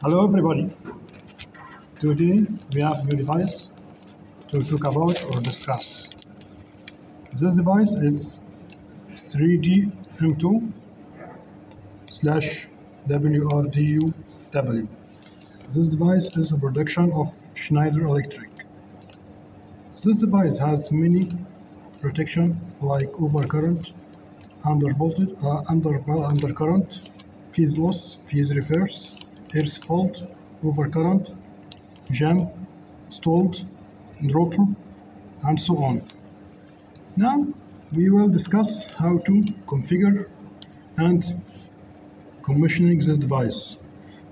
Hello everybody. Today we have a new device to talk about or discuss. This device is 3D M2 slash WRDUW. This device is a production of Schneider Electric. This device has many protection like overcurrent, under voltage, uh, under well, undercurrent, phase loss, phase reverse, earth fault, overcurrent, jam, stalled, rotor, and so on. Now we will discuss how to configure and commissioning this device.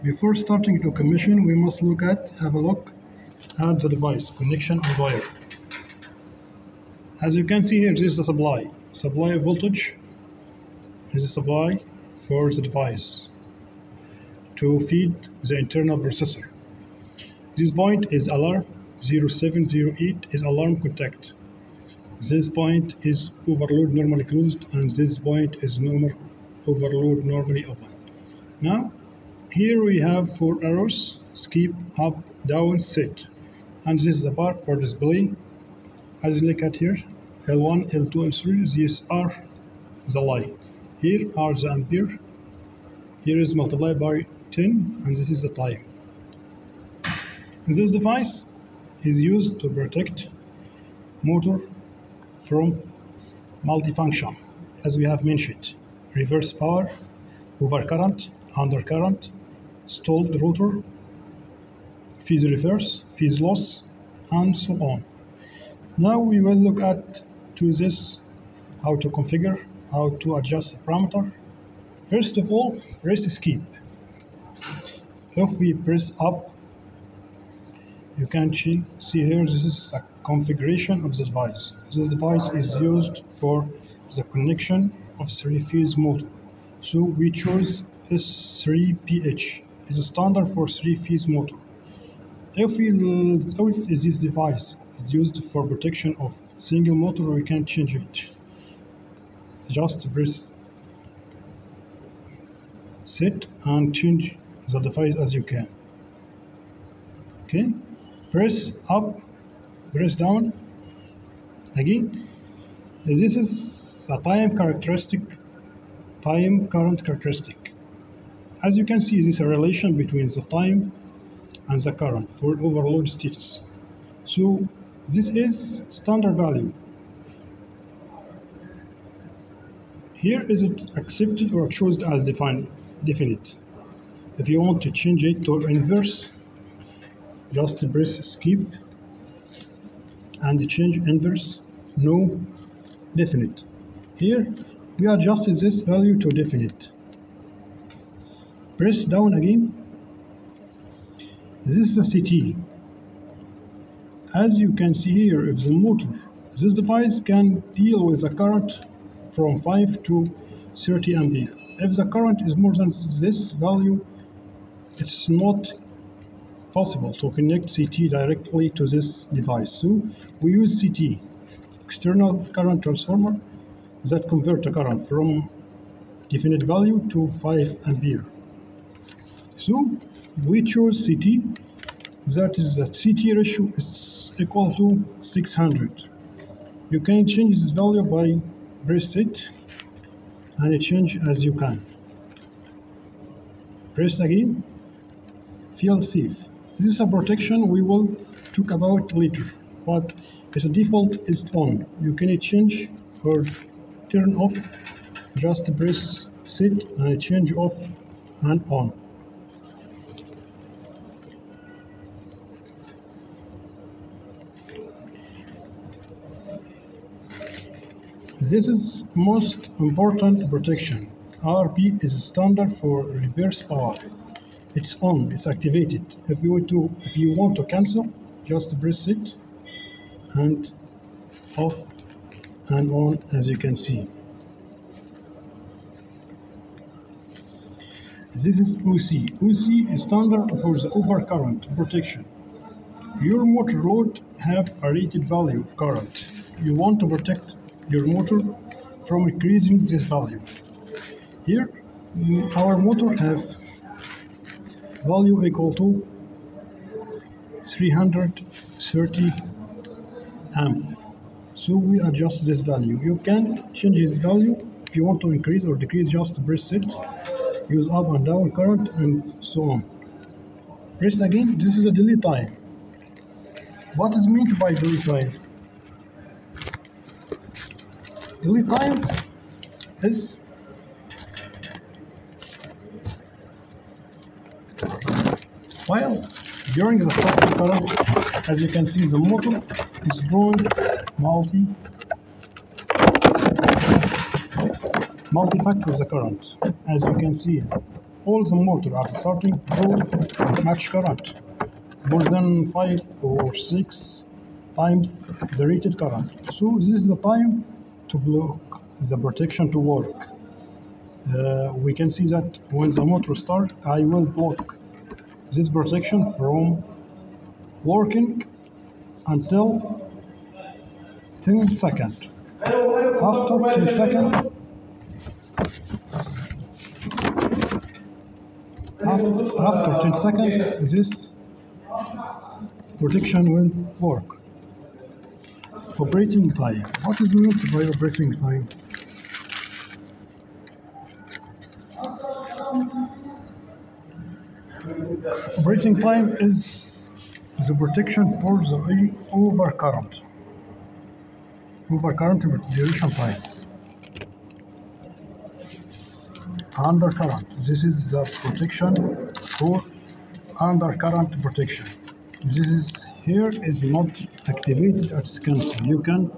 Before starting to commission, we must look at have a look at the device connection and wire. As you can see here, this is the supply. Supply voltage is a supply for the device to feed the internal processor. This point is alarm 0708 is alarm contact. This point is overload normally closed and this point is normal overload normally open. Now here we have four arrows skip up down set and this is the bar or display as you look at here L1 L2 L3 these are the line here are the ampere here is multiplied by 10 and this is the time this device is used to protect motor from multifunction as we have mentioned. Reverse power overcurrent undercurrent stalled rotor phase reverse phase loss and so on. Now we will look at to this how to configure how to adjust the parameter. First of all press escape if we press up. You can see here this is a configuration of the device. This device is used for the connection of three phase motor so we choose S3PH it's a standard for three phase motor if we if this device is used for protection of single motor we can change it. Just press set and change the device as you can. Okay press up press down. Again this is a time characteristic time current characteristic. As you can see this is a relation between the time and the current for overload status. So this is standard value. Here is it accepted or chosen as defined definite if you want to change it to inverse just press skip and change inverse. No definite. Here we adjust this value to definite. Press down again. This is a CT as you can see here if the motor this device can deal with a current from 5 to 30 ampere. If the current is more than this value it's not possible to connect CT directly to this device. So we use CT external current transformer that convert the current from definite value to 5 ampere. So we choose CT that is that CT ratio is equal to 600 you can change this value by press it and change as you can. Press again fail safe this is a protection we will talk about later but as a default is on you can change or turn off just press set and change off and on This is most important protection. RP is standard for reverse power. It's on, it's activated. If you want to if you want to cancel, just press it and off and on as you can see. This is OC. OC is standard for the overcurrent protection. Your motor load have a rated value of current. You want to protect your motor from increasing this value. Here, our motor have value equal to 330 amp. So we adjust this value. You can change this value if you want to increase or decrease, just press it, use up and down current and so on. Press again, this is a delay time. What is meant by delay time? Delay time is while during the starting current, as you can see, the motor is drawing multi multi-factor the current. As you can see, all the motor are starting draw much current, more than five or six times the rated current. So this is the time to block the protection to work. Uh, we can see that when the motor start, I will block this protection from working until 10 seconds. After 10 seconds, after 10 seconds, this protection will work. Operating time. What is meant by operating time? Operating time is the protection for the overcurrent. Overcurrent duration time. Undercurrent. This is the protection for undercurrent protection. This is here is not activated at cancel. You can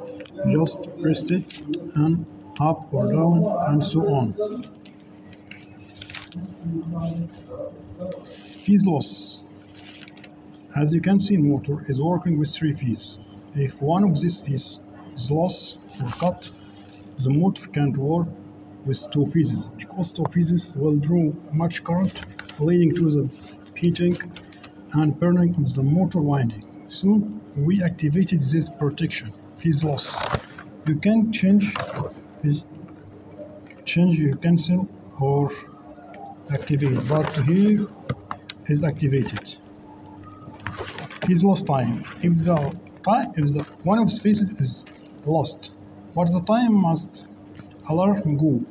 just press it and up or down and so on. Phase loss. As you can see, motor is working with three phases. If one of these phases is lost or cut, the motor can't work with two phases because two phases will draw much current leading to the heating and burning of the motor winding. So we activated this protection, phase loss. You can change, change you cancel or activate, but here is activated. He's lost time. If the time, if the one of phases is lost, what the time must alarm go?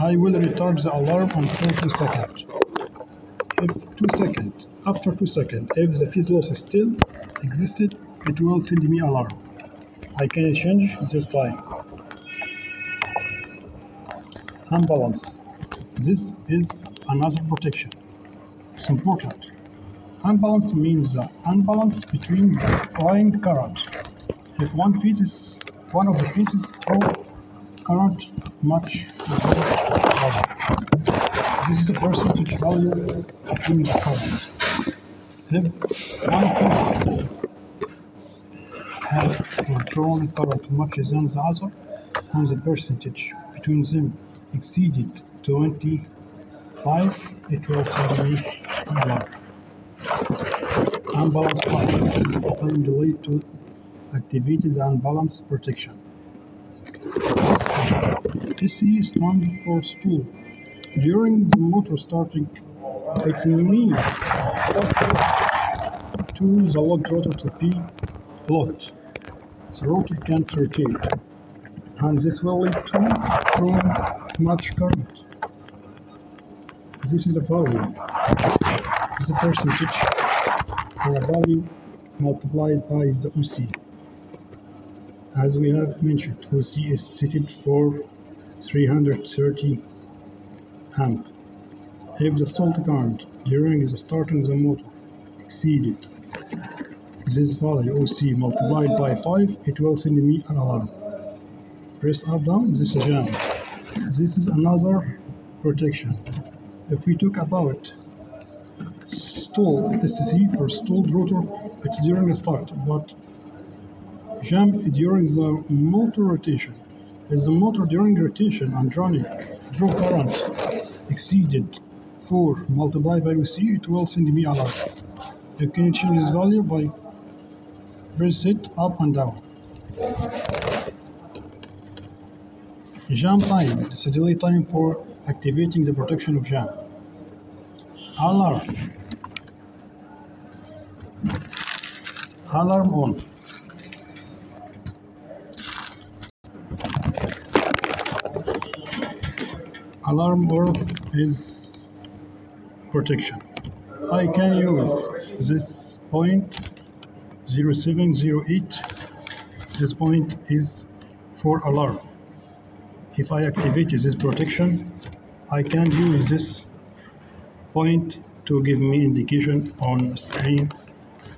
I will retard the alarm until 2 seconds. If 2 seconds, after 2 seconds, if the phase loss still existed, it will send me alarm. I can change this time. Unbalance. This is another protection. It's important. Unbalance means the unbalance between the line current. If one phase is one of the phases draw current much. This is a percentage value between the current. If one phase have drawn current much than the other, and the percentage between them exceeded 25, it will suddenly alarm. Unbalanced time, time delay to activate the unbalanced protection. SC stands for spool. During the motor starting, it means to the locked rotor to be locked. The rotor can't rotate, and this will lead to much current. This is a value. Is a percentage or a value multiplied by the OC. As we have mentioned, OC is seated for 330 amp. If the stalled current during the starting the motor exceeded this value OC multiplied by 5, it will send me an alarm. Press up down, this is jam. This is another protection. If we talk about stall SC for stalled rotor, it's during the start, but jam during the motor rotation. If the motor during rotation and running draw current exceeded 4 multiplied by OC, it will send me alarm. You can change this value by press it up and down. Jam time is a delay time for activating the protection of jam. alarm. Alarm on. Alarm or is protection. I can use this point 0708 this point is for alarm. If I activate this protection I can use this point to give me indication on screen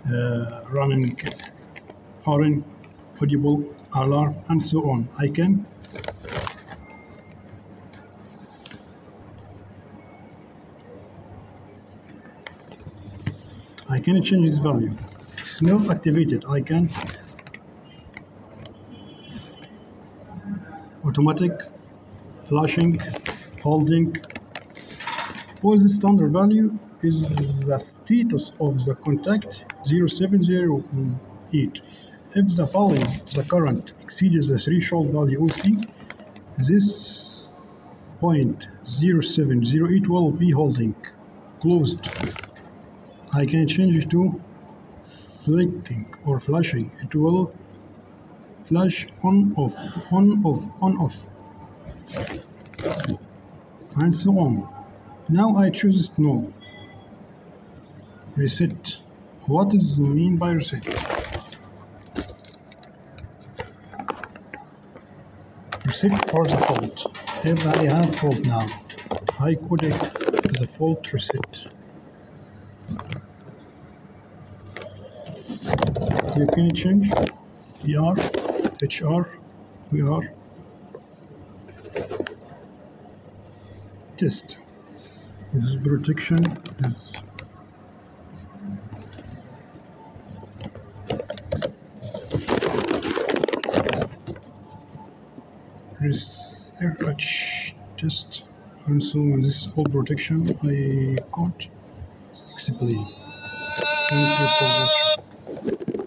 uh, running horn audible alarm and so on. I can. I can change this value. It's not activated. I can automatic flashing holding. All the standard value is the status of the contact 0708 if the value of the current exceeds the threshold value OC this point 0708 will be holding closed. I can change it to flicking or flashing. It will flash on off on off on off and so on. Now I choose no reset. What is mean by reset? Reset for the fault. If I have fault now I codec the fault reset. You can change ER, HR, VR, test. This protection is research test and so on. This is all protection I can't explain. Thank you for watching.